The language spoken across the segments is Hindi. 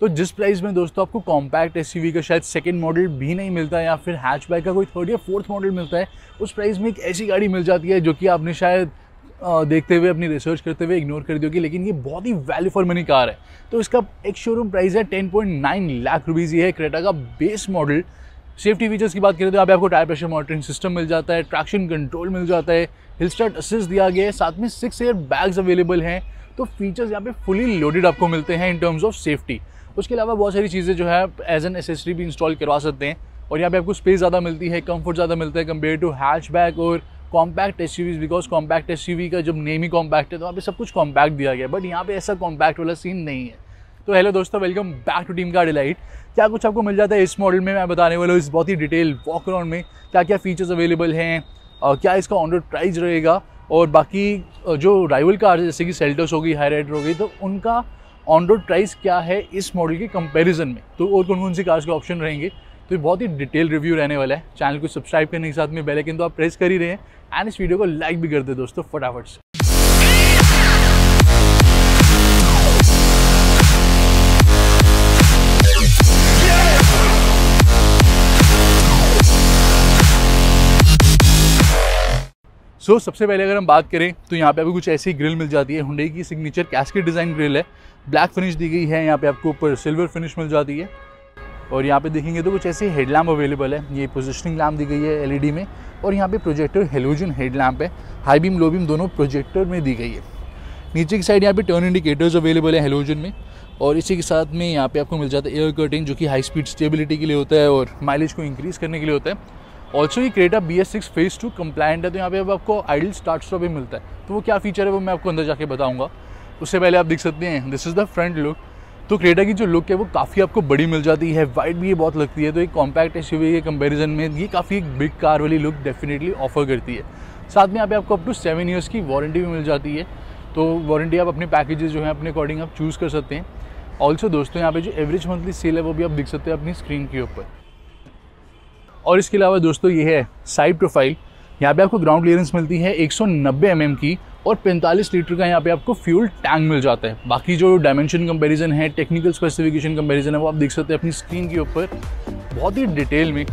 तो जिस प्राइस में दोस्तों आपको कॉम्पैक्ट एस का शायद सेकंड मॉडल भी नहीं मिलता या फिर हैचबैक का कोई थर्ड या फोर्थ मॉडल मिलता है, उस प्राइस में एक ऐसी गाड़ी मिल जाती है जो कि आपने शायद देखते हुए, अपनी रिसर्च करते हुए इग्नोर कर दी होगी, लेकिन ये बहुत ही वैल्यू फॉर मनी कार है। तो इसका एक शोरूम प्राइस है 10.9 लाख रुपीज़ ये है क्रेटा का बेस मॉडल सेफ्टी फीचर्स की बात करें तो यहाँ पे आपको टायर प्रेशर मॉनिटरिंग सिस्टम मिल जाता है ट्रैक्शन कंट्रोल मिल जाता है हिल स्टार्ट असिस्ट दिया गया है, साथ में सिक्स एयर बैग्स अवेलेबल हैं। तो फीचर्स यहाँ पे फुली लोडेड आपको मिलते हैं इन टर्म्स ऑफ़ सेफ्टी उसके अलावा बहुत सारी चीज़ें जो है एज एन एसेसरी भी इंस्टॉल करवा सकते हैं। और यहाँ पे आपको स्पेस ज़्यादा मिलती है कंफर्ट ज़्यादा मिलता है कंपेयर टू हैच बैग और compact S U because compact S U V का जब नेम ही कॉम्पैक्ट है तो वहाँ पे सब कुछ कॉम्पैक्ट दिया गया बट यहाँ पे ऐसा कॉम्पैक्ट वाला सीन नहीं है। तो हेलो दोस्तों welcome back to Team Car Delight क्या कुछ आपको मिल जाता है इस मॉडल में, मैं बताने वाला हूँ इस बहुत ही डिटेल वॉक अराउंड में क्या क्या फीचर्स अवेलेबल हैं क्या इसका ऑन रोड प्राइस रहेगा। और बाकी जो राइवल कार जैसे कि सेल्टोस होगी हाई हाईराइडर होगी तो उनका ऑन रोड प्राइस क्या है इस मॉडल के कंपैरिजन में? तो और कौन कौन सी कार्स के ऑप्शन रहेंगे? तो ये बहुत ही डिटेल रिव्यू रहने वाला है। चैनल को सब्सक्राइब करने के साथ में बेल आइकन तो आप प्रेस कर ही रहे हैं। एंड इस वीडियो को लाइक भी कर दे दोस्तों फटाफट से। सो so, सबसे पहले अगर हम बात करें तो यहाँ पे आपको कुछ ऐसी ग्रिल मिल जाती है। हुंडई की सिग्नेचर कैस्केट डिज़ाइन ग्रिल है। ब्लैक फिनिश दी गई है यहाँ पे आपको ऊपर सिल्वर फिनिश मिल जाती है। और यहाँ पे देखेंगे तो कुछ ऐसे हेडलैम्प अवेलेबल है। ये पोजिशनिंग लैम्प दी गई है एलईडी में। और यहाँ पे प्रोजेक्टर हेलोजन हेडलैम्प है। हाई बीम लो बीम दोनों प्रोजेक्टर में दी गई है। नीचे की साइड यहाँ पे टर्न इंडिकेटर्स अवेलेबल है हेलोजन में। और इसी के साथ में यहाँ पे आपको मिल जाता है एयर कर्टिंग जो कि हाई स्पीड स्टेबिलिटी के लिए होता है और माइलेज को इंक्रीज़ करने के लिए होता है। ऑल्सो ये Creta B S six phase two compliant है तो यहाँ पे अब आपको आइडल स्टार्ट स्टॉप भी मिलता है। तो वो क्या फीचर है, वो मैं आपको अंदर जाके बताऊँगा। उससे पहले आप देख सकते हैं this is the front look तो क्रेटा की जो लुक है, वो काफ़ी आपको बड़ी मिल जाती है वाइड भी ये बहुत लगती है तो एक कॉम्पैक्ट एस के कंपेरिजन में ये काफ़ी एक बिग कार वाली लुक डेफिनेटली ऑफ़र करती है। साथ में यहाँ पे आपको अप टू सेवन ईयर्स की वारंटी भी मिल जाती है। तो वारंटी आप अपने पैकेजेस जो है, अपने अकॉर्डिंग आप चूज़ कर सकते हैं। ऑल्सो दोस्तों, यहाँ पे जो एवरेज मंथली सेल है, वो भी आप देख सकते हैं अपनी स्क्रीन के ऊपर। और इसके अलावा दोस्तों ये है साइड प्रोफ़ाइल यहाँ पे आपको ग्राउंड क्लियरेंस मिलती है 190 mm की और 45 लीटर का यहाँ पे आपको फ्यूल टैंक मिल जाता है। बाकी जो डायमेंशन कंपैरिजन है टेक्निकल स्पेसिफिकेशन कंपैरिजन है, वो आप देख सकते हैं अपनी स्क्रीन के ऊपर। बहुत ही डिटेल में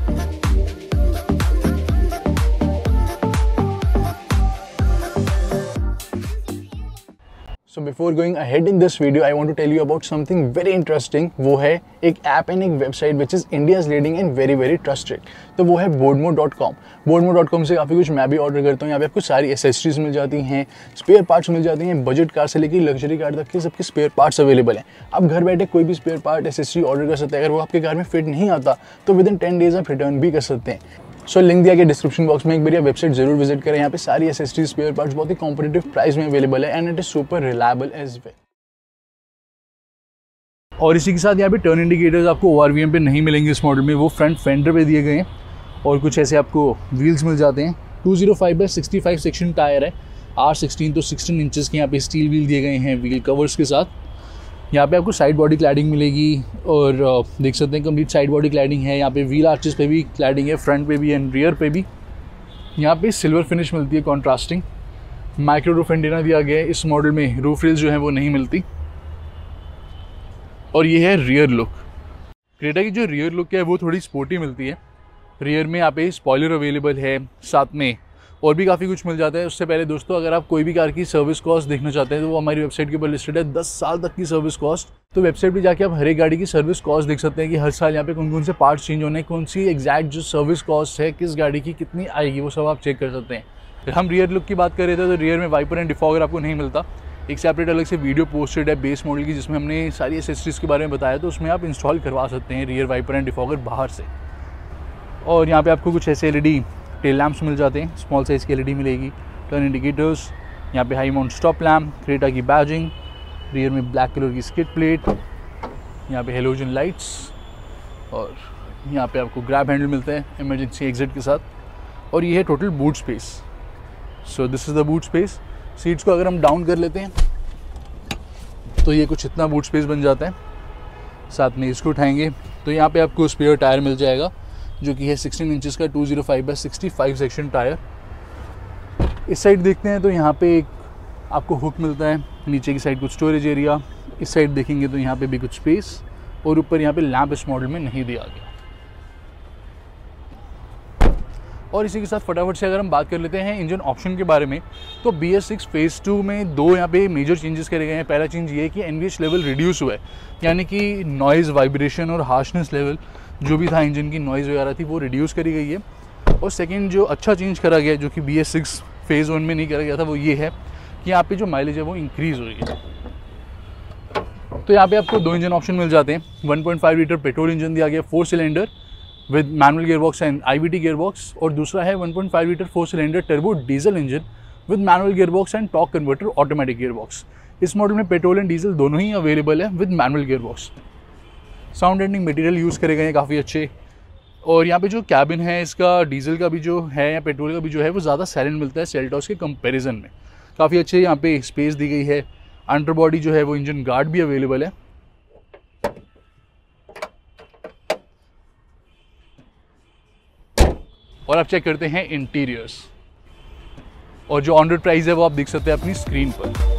so before going ahead in this video I want to tell you about something very interesting वो है एक ऐप एंड एक website which is India's leading and very very trusted तो वो है Boodmo dot com Boodmo dot com से काफ़ी कुछ मैं भी ऑर्डर करता हूँ। यहाँ पे आपको सारी एसेसरीज मिल जाती हैं स्पेयर पार्ट्स मिल जाती हैं। बजट कार से लेकर लग्जरी कार तक के सबके स्पेयर पार्ट्स अवेलेबल हैं। आप घर बैठे कोई भी स्पेयर पार्ट एसेसरी ऑर्डर कर सकते हैं। अगर वो आपके कार में फिट नहीं आता तो विद इन टेन डेज़ आप रिटर्न भी कर सकते हैं। सो लिंक दिया गया डिस्क्रिप्शन बॉक्स में एक बार वेबसाइट ज़रूर विज़िट करें। यहाँ पे सारी एसेसरीज स्पेयर पार्ट्स बहुत ही कॉम्पिटेटिव प्राइस में अवेलेबल है and it is super reliable as well और इसी के साथ यहाँ पे टर्न इंडिकेटर्स आपको ओ पे नहीं मिलेंगे इस मॉडल में। वो फ्रंट फेंडर पे दिए गए हैं और कुछ ऐसे आपको व्हील्स मिल जाते हैं। Two zero five by sixty five section tyre है। आर सिक्सटीन तो सिक्सटीन इंचज़ के यहाँ पे स्टील व्हील दिए गए हैं व्हील कवर्स के साथ। यहाँ पे आपको साइड बॉडी क्लैडिंग मिलेगी और देख सकते हैं कंप्लीट साइड बॉडी क्लैडिंग है। यहाँ पे व्हील आर्चेस पे भी क्लैडिंग है फ्रंट पे भी एंड रियर पे भी। यहाँ पे सिल्वर फिनिश मिलती है कॉन्ट्रास्टिंग माइक्रो रूफ एंटीना दिया गया है, इस मॉडल में रूफ रील्स जो है वो नहीं मिलती। और ये है रियर लुक क्रेटा की जो रियर लुक है, वो थोड़ी स्पोर्टी मिलती है। रियर में यहाँ पे स्पॉयलर अवेलेबल है, साथ में और भी काफ़ी कुछ मिल जाता है। उससे पहले दोस्तों, अगर आप कोई भी कार की सर्विस कॉस्ट देखना चाहते हैं तो वो हमारी वेबसाइट के ऊपर लिस्टेड है। दस साल तक की सर्विस कॉस्ट तो वेबसाइट पे जाके आप हर एक गाड़ी की सर्विस कॉस्ट देख सकते हैं कि हर साल यहाँ पे कौन कौन से पार्ट्स चेंज होने कौन सी एग्जैक्ट जो सर्विस कॉस्ट है, किस गाड़ी की कितनी आएगी, वो सब आप चेक कर सकते हैं। फिर हम रियर लुक की बात कर रहे थे तो रियर में वाइपर एंड डिफॉगर आपको नहीं मिलता, एक सेपरेट अलग से वीडियो पोस्टेड है बेस मॉडल की, जिसमें हमने सारी एसेसरीज़ के बारे में बताया तो उसमें आप इंस्टॉल करवा सकते हैं रियर वाइपर एंड डिफॉगर बाहर से। और यहाँ पे आपको कुछ ऐसे एलईडी टेल लैम्प्स मिल जाते हैं स्मॉल साइज़ की एलईडी मिलेगी। टर्न इंडिकेटर्स यहाँ पे high mount stop lamp Creta की बैजिंग रियर में ब्लैक कलर की स्किट प्लेट यहाँ पे हेलोजन लाइट्स और यहाँ पे आपको ग्रैब हैंडल मिलते हैं इमरजेंसी एग्जिट के साथ। और ये है total boot space so this is the boot space seats को अगर हम डाउन कर लेते हैं तो ये कुछ इतना बूट स्पेस बन जाता है। साथ में इसको उठाएँगे तो यहाँ पे आपको स्पेयर टायर मिल जाएगा। जो कि है 16 इंचज़ का 205 zero five by sixty section tyre इस साइड देखते हैं तो यहाँ पे एक आपको हुक मिलता है, नीचे की साइड कुछ स्टोरेज एरिया इस साइड देखेंगे तो यहाँ पे भी कुछ स्पेस और ऊपर यहाँ पे लैम्प इस मॉडल में नहीं दिया गया। और इसी के साथ फटाफट से अगर हम बात कर लेते हैं इंजन ऑप्शन के बारे में तो B S six phase two में दो यहाँ पे मेजर चेंजेस करे गए हैं। पहला चेंज ये है कि एन लेवल रिड्यूस हुआ है, यानी कि नॉइज़ वाइब्रेशन और हार्शनेस लेवल जो भी था इंजन की नॉइज़ वगैरह थी, वो रिड्यूस करी गई है। और सेकेंड जो अच्छा चेंज करा गया, जो कि B S six phase one में नहीं करा गया था, वो ये है कि यहाँ पे जो माइलेज है, वो इंक्रीज़ हो है। तो यहाँ पे आपको दो इंजन ऑप्शन मिल जाते हैं। 1.5 लीटर पेट्रोल इंजन दिया गया four cylinder with manual gearbox and IVT gearbox और दूसरा है 1.5 litre four cylinder turbo diesel engine with manual gearbox and torque converter automatic gearbox इस मॉडल में पेट्रोल एंड डीजल दोनों ही अवेलेबल है with manual gearbox sound deadening material use करे गए हैं काफ़ी अच्छे। और यहाँ पे जो कैबिन है, इसका डीजल का भी जो है या पेट्रोल का भी जो है, वो ज़्यादा साइलेंट मिलता है सेल्टॉस के कंपैरिजन में। काफ़ी अच्छे यहाँ पे स्पेस दी गई है। अंडर बॉडी जो है, वो इंजन गार्ड भी अवेलेबल है। और आप चेक करते हैं इंटीरियर्स और जो ऑन रोड प्राइस है, वो आप देख सकते हैं अपनी स्क्रीन पर।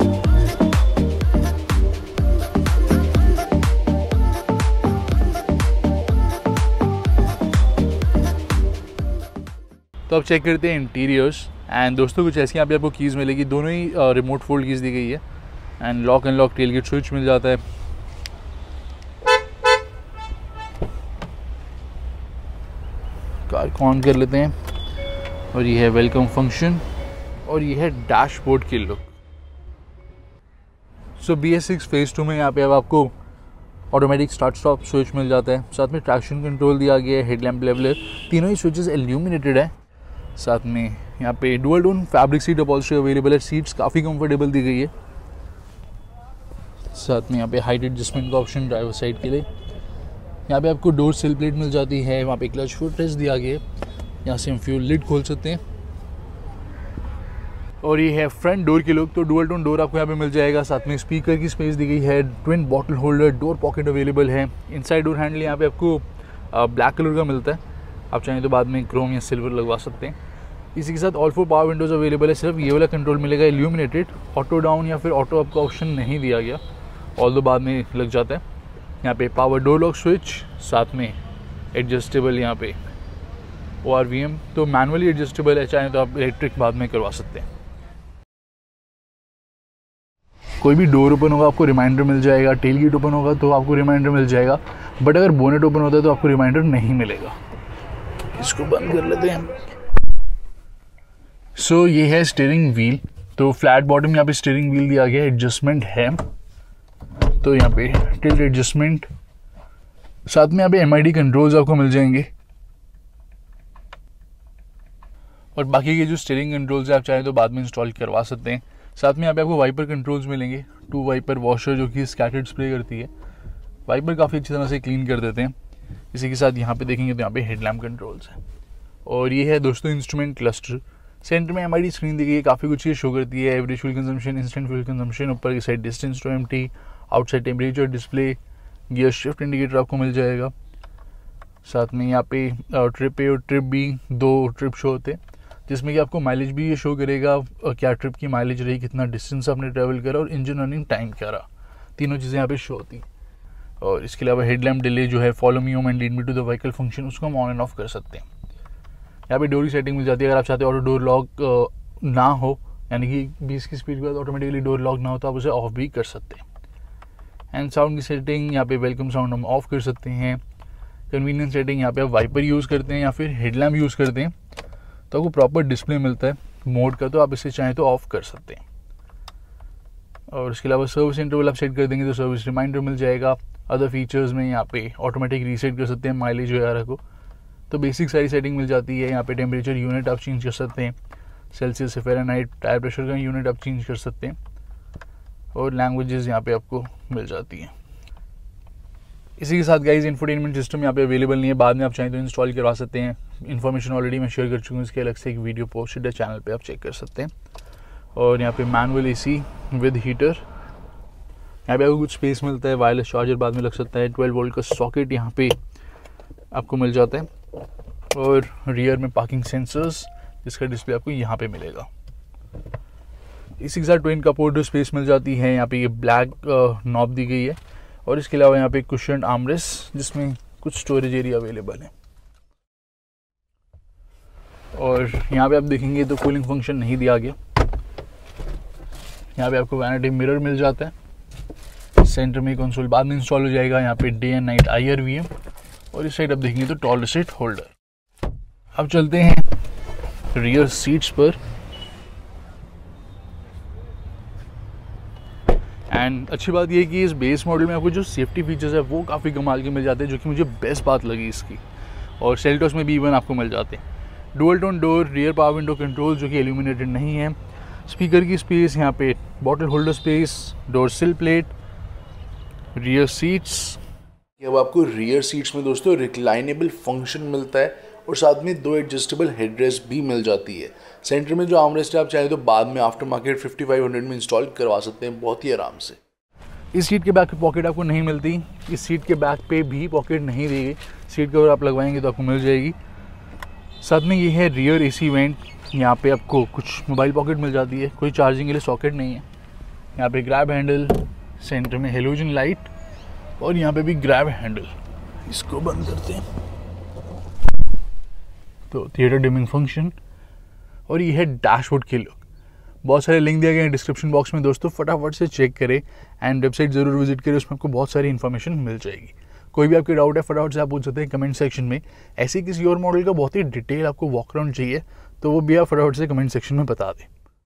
तो आप चेक करते हैं इंटीरियर्स एंड दोस्तों, कुछ ऐसी यहाँ पे आपको कीज़ मिलेगी. दोनों ही रिमोट फोल्ड कीज़ दी गई है. And lock and lock tail gate switch मिल जाता है. कार को ऑन कर लेते हैं. और ये है वेलकम फ़ंक्शन और ये है डैशबोर्ड की look so B S six phase two में यहाँ पे अब आपको ऑटोमेटिक स्टार्ट स्टॉप स्विच मिल जाता है. साथ में ट्रैक्शन कंट्रोल दिया गया है हेडलैम्प लेवलर तीनों ही स्विचेस एल्यूमिनेटेड है. साथ में यहाँ पे dual tone fabric seat upholstery available है। सीट्स काफ़ी कंफर्टेबल दी गई है। साथ में यहाँ पे हाइट एडजस्टमेंट का ऑप्शन ड्राइवर साइड के लिए। यहाँ पे आपको डोर सेल प्लेट मिल जाती है। वहाँ पे क्लच फुट रेस्ट दिया गया है। यहाँ से हम फ्यूल लिड खोल सकते हैं। और ये है फ्रंट डोर के लोग। तो डुअल टोन डोर आपको यहाँ पे मिल जाएगा। साथ में स्पीकर की स्पेस दी गई है। Twin bottle holder door pocket available है। इनसाइड डोर हैंडल यहाँ पे आपको ब्लैक कलर का मिलता है। आप चाहें तो बाद में क्रोम या सिल्वर लगवा सकते हैं। इसी के साथ all four power windows available है, सिर्फ़ ये वाला कंट्रोल मिलेगा एल्यूमिनेटेड ऑटो डाउन या फिर ऑटो अप का ऑप्शन नहीं दिया गया। ऑल दो बाद में लग जाता है। यहाँ पे पावर डोर लॉक स्विच साथ में एडजस्टेबल यहाँ पे ओ आर वी एम तो मैनुअली एडजस्टेबल है, चाहें तो आप इलेक्ट्रिक बाद में करवा सकते हैं। कोई भी डोर ओपन होगा, आपको रिमाइंडर मिल जाएगा टेल गेट ओपन होगा तो आपको रिमाइंडर मिल जाएगा बट अगर बोनेट ओपन होता है तो आपको रिमाइंडर नहीं मिलेगा। इसको बंद कर लेते हैं। सो so, ये है स्टेयरिंग व्हील तो फ्लैट बॉटम यहाँ पे स्टेयरिंग व्हील दिया गया एडजस्टमेंट है। तो यहाँ पे टिल्ट एडजस्टमेंट साथ में यहाँ पे एम कंट्रोल्स आपको मिल जाएँगे। और बाकी के जो स्टेयरिंग कंट्रोल्स आप चाहें तो बाद में इंस्टॉल करवा सकते हैं। साथ में यहाँ पे आपको वाइपर कंट्रोल्स मिलेंगे। टू वाइपर वॉशर जो कि स्कैटर्ड स्प्रे करती है। वाइपर काफ़ी अच्छी तरह से क्लीन कर देते हैं। इसी के साथ यहाँ पे देखेंगे तो यहाँ पे हेडलैम्प कंट्रोल्स है। और ये है दोस्तों इंस्ट्रूमेंट क्लस्टर सेंटर में एमआईडी स्क्रीन दी गई है काफ़ी कुछ ये शो करती है। Average fuel consumption instant fuel consumption ऊपर की side distance to empty outside temperature display gear shift indicator आपको मिल जाएगा। साथ में यहाँ पे ट्रिप ए और ट्रिप बी दो ट्रिप शो होते हैं, जिसमें कि आपको माइलेज भी ये शो करेगा क्या ट्रिप की माइलेज रही, कितना डिस्टेंस आपने ट्रैवल करा और इंजन रनिंग टाइम क्या रहा तीनों चीज़ें यहाँ पे शो होती और इसके अलावा हेडलैम्प डिले जो है follow me home and lead me to the vehicle function उसको हम ऑन एंड ऑफ़ कर सकते हैं। यहाँ पे डोरी सेटिंग मिल जाती है, अगर आप चाहते हो ऑटो डोर लॉक ना हो, यानी कि बीस की स्पीड के बाद ऑटोमेटिकली डोर लॉक ना हो तो आप उसे ऑफ़ भी कर सकते हैं। एंड साउंड की सेटिंग यहाँ पे वेलकम साउंड हम ऑफ़ कर सकते हैं। कन्वीनियंस सेटिंग यहाँ पे आप वाइपर यूज़ करते हैं या फिर हेडलैम्प यूज़ करते हैं तो आपको प्रॉपर डिस्प्ले मिलता है मोड का तो आप इसे चाहें तो ऑफ़ कर सकते हैं। और इसके अलावा सर्विस इंटरवल आप सेट कर देंगे तो सर्विस रिमाइंडर मिल जाएगा। अदर फीचर्स में यहाँ पे ऑटोमेटिक रीसेट कर सकते हैं माइलेज वगैरह को। तो बेसिक सारी सेटिंग मिल जाती है, यहाँ पे टेम्परेचर यूनिट आप चेंज कर सकते हैं। सेल्सियस से फेरानाइट टायर प्रेशर का यूनिट आप चेंज कर सकते हैं। और लैंग्वेजेस यहाँ पे आपको मिल जाती हैं। इसी के साथ गाइज़ इन्फोटेनमेंट सिस्टम यहाँ पे अवेलेबल नहीं है। बाद में आप चाहें तो इंस्टॉल करवा सकते हैं। इन्फॉर्मेशन ऑलरेडी मैं शेयर कर चुका हूँ, इसके अलग से एक वीडियो पोस्टेड है चैनल पे आप चेक कर सकते हैं। और यहाँ पे मैनुअल एसी विद हीटर यहाँ पे आपको कुछ स्पेस मिलता है वायरलेस चार्जर बाद में लग सकता है ट्वेल्व वोल्ट का सॉकेट यहाँ पे आपको मिल जाता है। और रियर में पार्किंग सेंसर्स जिसका डिस्प्ले आपको यहाँ पे मिलेगा। इसी साथ ट्वेन का पोर्ट स्पेस मिल जाती है, यहाँ पे ये ब्लैक नॉब दी गई है। और इसके अलावा यहाँ पे कुशन आमरेस जिसमें कुछ स्टोरेज एरिया अवेलेबल है। और यहाँ पे आप देखेंगे तो कूलिंग फ़ंक्शन नहीं दिया गया। यहाँ पे आपको वैनिटी मिरर मिल जाता है। सेंटर में कंसोल बाद में इंस्टॉल हो जाएगा, यहाँ पे day and night I R V M और इस साइड आप देखेंगे तो टॉल सीट होल्डर अब चलते हैं रियर सीट्स पर। एंड अच्छी बात यह कि इस बेस मॉडल में आपको जो सेफ्टी फीचर्स है, वो काफ़ी कमाल के मिल जाते हैं, जो कि मुझे बेस्ट बात लगी इसकी। और सेल्टोस में भी इवन आपको मिल जाते हैं। Dual tone door rear power window control जो कि एल्यूमिनेटेड नहीं है। स्पीकर की स्पेस यहाँ पे bottle holder space door sill plate rear seats अब आपको रियर सीट्स में दोस्तों रिक्लाइनेबल फ़ंक्शन मिलता है और साथ में दो एडजस्टेबल हेडरेस्ट भी मिल जाती है। सेंटर में जो आर्मरेस्ट है आप चाहें तो बाद में आफ्टर मार्केट 5500 में इंस्टॉल करवा सकते हैं बहुत ही आराम से। इस सीट के बैक पे पॉकेट आपको नहीं मिलती। इस सीट के बैक पे भी पॉकेट नहीं दी गई सीट कवर आप लगवाएँगे तो आपको मिल जाएगी। साथ में ये है रियर ए सी वेंट यहाँ पे आपको कुछ मोबाइल पॉकेट मिल जाती है। कोई चार्जिंग के लिए सॉकेट नहीं है। यहाँ पे ग्रैब हैंडल सेंटर में हेलोजन लाइट और यहाँ पे भी ग्रैब हैंडल इसको बंद करते हैं। तो थिएटर डिमिंग फ़ंक्शन और ये है डैशबोर्ड के लुक बहुत सारे लिंक दिए गए हैं डिस्क्रिप्शन बॉक्स में। दोस्तों, फटाफट से चेक करें एंड वेबसाइट ज़रूर विज़िट करें। उसमें आपको बहुत सारी इन्फॉर्मेशन मिल जाएगी। कोई भी आपके डाउट है, फटाफट से आप पूछ सकते हैं कमेंट सेक्शन में। ऐसे किसी और मॉडल का बहुत ही डिटेल आपको वॉक अराउंड चाहिए तो वो भी आप फटाफट से कमेंट सेक्शन में बता दें।